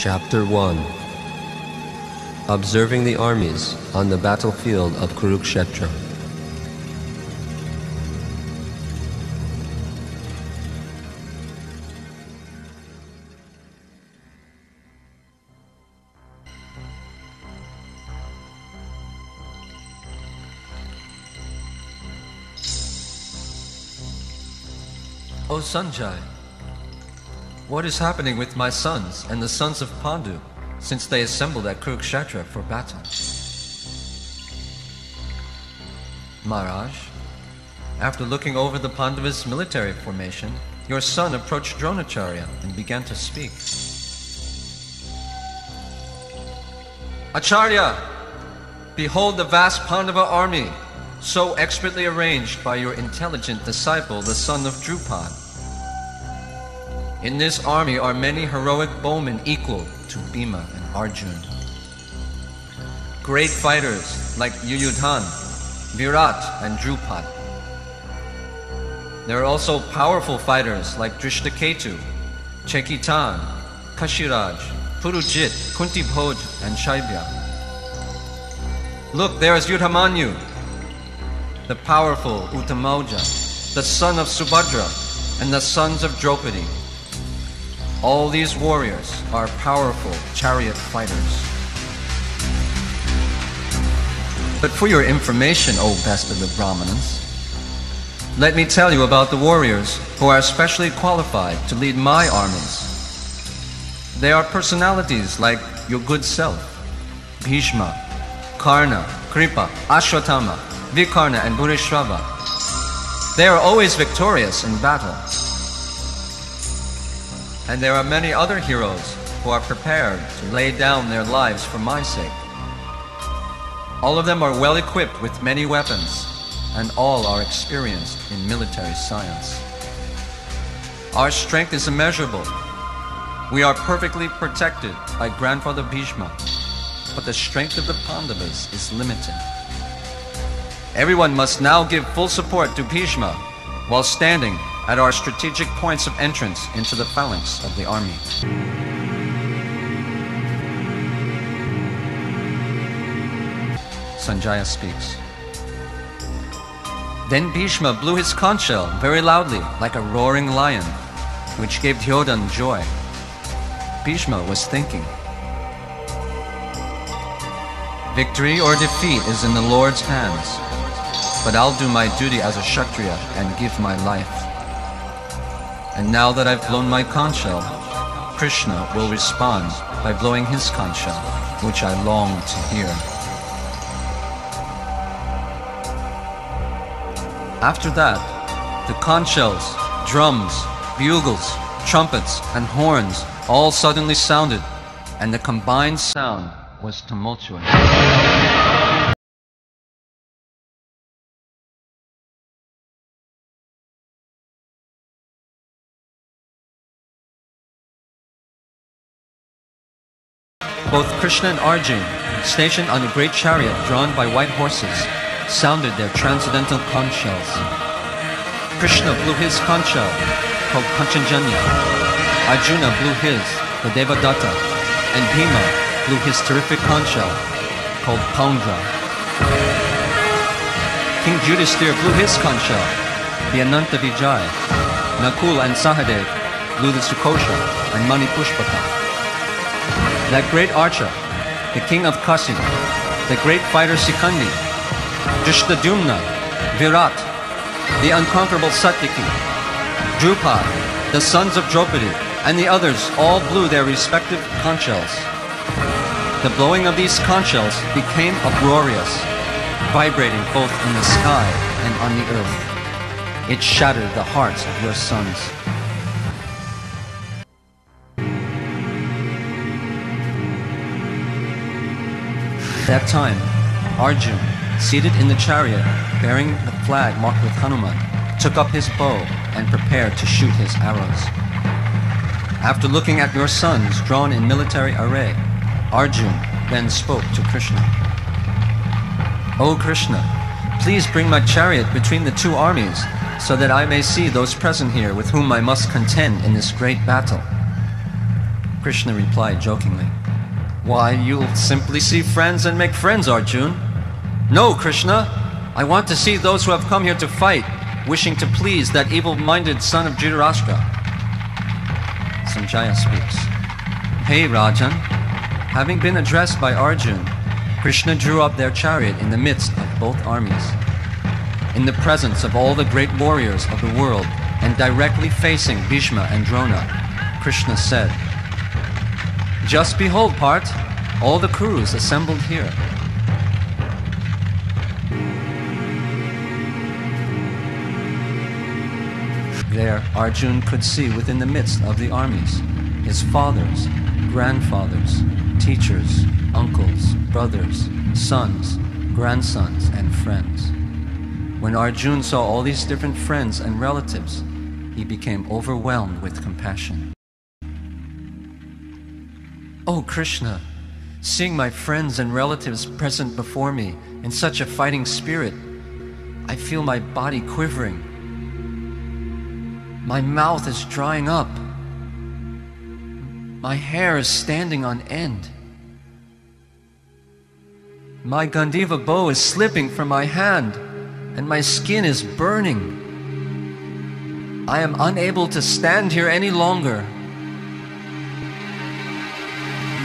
Chapter 1 Observing the armies on the battlefield of Kurukshetra. O Sanjay, what is happening with my sons and the sons of Pandu since they assembled at Kurukshetra for battle? Maharaj, after looking over the Pandavas' military formation, your son approached Dronacharya and began to speak. Acharya, behold the vast Pandava army, so expertly arranged by your intelligent disciple, the son of Drupad. In this army are many heroic bowmen equal to Bhima and Arjun. Great fighters like Yuyudhan, Virat, and Drupad. There are also powerful fighters like Drishtaketu, Chekitan, Kashiraj, Purujit, Kuntibhoj, and Shaibya. Look, there is Yudhamanyu, the powerful Uttamaja, the son of Subhadra, and the sons of Draupadi. All these warriors are powerful chariot fighters. But for your information, O best of the Brahmanas, let me tell you about the warriors who are especially qualified to lead my armies. They are personalities like your good self, Bhishma, Karna, Kripa, Ashwatthama, Vikarna, and Bhurishrava. They are always victorious in battle. And there are many other heroes who are prepared to lay down their lives for my sake. All of them are well equipped with many weapons, and all are experienced in military science. Our strength is immeasurable. We are perfectly protected by grandfather Bhishma, but the strength of the Pandavas is limited. Everyone must now give full support to Bhishma while standing at our strategic points of entrance into the phalanx of the army. Sanjaya speaks. Then Bhishma blew his conch shell very loudly, like a roaring lion, which gave Duryodhan joy. Bhishma was thinking, Victory or defeat is in the Lord's hands, but I'll do my duty as a Kshatriya and give my life. And now that I've blown my conch shell, Krishna will respond by blowing his conch shell, which I long to hear. After that, the conch shells, drums, bugles, trumpets, and horns all suddenly sounded, and the combined sound was tumultuous. Both Krishna and Arjun, stationed on a great chariot drawn by white horses, sounded their transcendental conch shells. Krishna blew his conch shell, called Panchajanya. Arjuna blew his, the Devadatta, and Bhima blew his terrific conch shell, called Poundra. King Yudhisthira blew his conch shell, the Ananta Vijay. Nakul and Sahadev blew the Sukosha and Mani Pushpaka. That great archer, the king of Kasi, the great fighter Shikhandi, Drishtadyumna, Virat, the unconquerable Satyaki, Drupad, the sons of Draupadi, and the others all blew their respective conch shells. The blowing of these conch shells became uproarious, vibrating both in the sky and on the earth. It shattered the hearts of your sons. That time, Arjun, seated in the chariot, bearing the flag marked with Hanuman, took up his bow and prepared to shoot his arrows. After looking at your sons drawn in military array, Arjun then spoke to Krishna. O Krishna, please bring my chariot between the two armies, so that I may see those present here with whom I must contend in this great battle. Krishna replied jokingly, Why, you'll simply see friends and make friends, Arjun. No, Krishna, I want to see those who have come here to fight, wishing to please that evil minded son of Dhritarashtra. Sanjaya speaks. Hey, Rajan. Having been addressed by Arjun, Krishna drew up their chariot in the midst of both armies. In the presence of all the great warriors of the world, and directly facing Bhishma and Drona, Krishna said, Just behold, Partha, all the Kurus assembled here. There, Arjun could see within the midst of the armies his fathers, grandfathers, teachers, uncles, brothers, sons, grandsons, and friends. When Arjun saw all these different friends and relatives, he became overwhelmed with compassion. Oh Krishna, seeing my friends and relatives present before me in such a fighting spirit, I feel my body quivering. My mouth is drying up. My hair is standing on end. My Gandiva bow is slipping from my hand, and my skin is burning. I am unable to stand here any longer.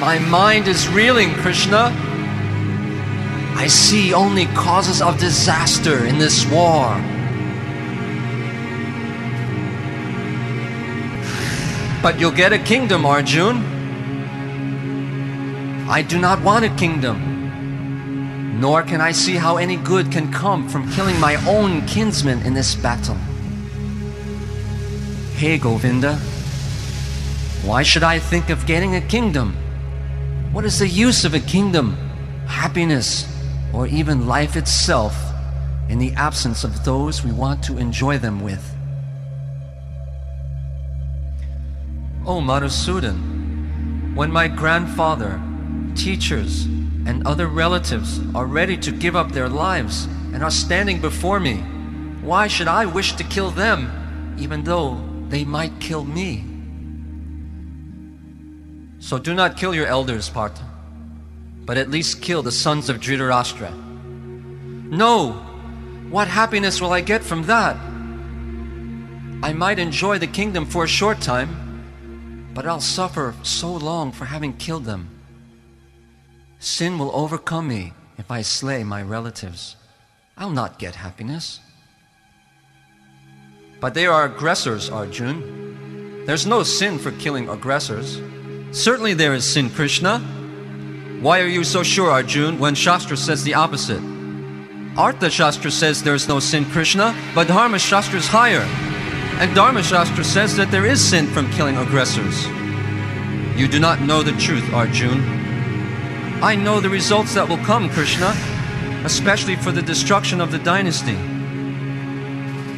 My mind is reeling, Krishna. I see only causes of disaster in this war. But you'll get a kingdom, Arjun. I do not want a kingdom. Nor can I see how any good can come from killing my own kinsmen in this battle. Hey, Govinda. Why should I think of getting a kingdom? What is the use of a kingdom, happiness, or even life itself in the absence of those we want to enjoy them with? O Oh, Madhusudan, when my grandfather, teachers, and other relatives are ready to give up their lives and are standing before me, why should I wish to kill them, even though they might kill me? So do not kill your elders, Partha, but at least kill the sons of Dhritarashtra. No! What happiness will I get from that? I might enjoy the kingdom for a short time, but I'll suffer so long for having killed them. Sin will overcome me if I slay my relatives. I'll not get happiness. But they are aggressors, Arjun. There's no sin for killing aggressors. Certainly there is sin, Krishna. Why are you so sure, Arjun, when Shastra says the opposite? Artha Shastra says there's no sin, Krishna, but Dharma Shastra is higher. And Dharma Shastra says that there is sin from killing aggressors. You do not know the truth, Arjun. I know the results that will come, Krishna, especially for the destruction of the dynasty.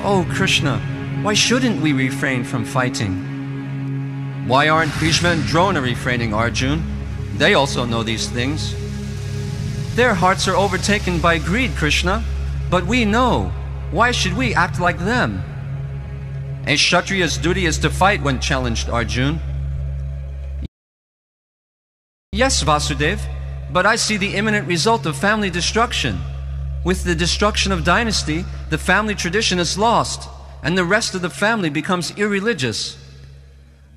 Oh, Krishna, why shouldn't we refrain from fighting? Why aren't Bhishma and Drona refraining, Arjun? They also know these things. Their hearts are overtaken by greed, Krishna, but we know. Why should we act like them? A Kshatriya's duty is to fight when challenged, Arjun. Yes, Vasudev, but I see the imminent result of family destruction. With the destruction of dynasty, the family tradition is lost, and the rest of the family becomes irreligious.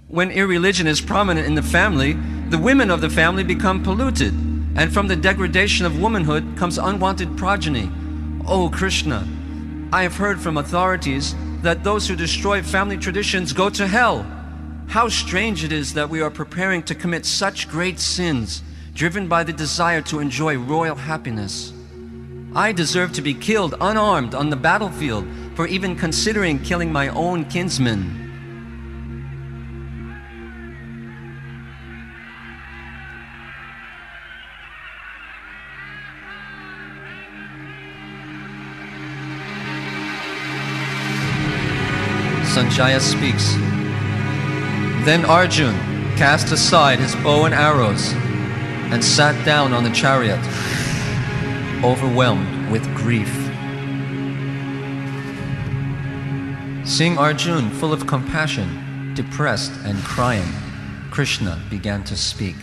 When irreligion is prominent in the family, the women of the family become polluted, and from the degradation of womanhood comes unwanted progeny. Oh, Krishna, I have heard from authorities that those who destroy family traditions go to hell. How strange it is that we are preparing to commit such great sins, driven by the desire to enjoy royal happiness. I deserve to be killed unarmed on the battlefield for even considering killing my own kinsmen. Sanjaya speaks. Then Arjun cast aside his bow and arrows and sat down on the chariot, overwhelmed with grief. Seeing Arjun full of compassion, depressed, and crying, Krishna began to speak.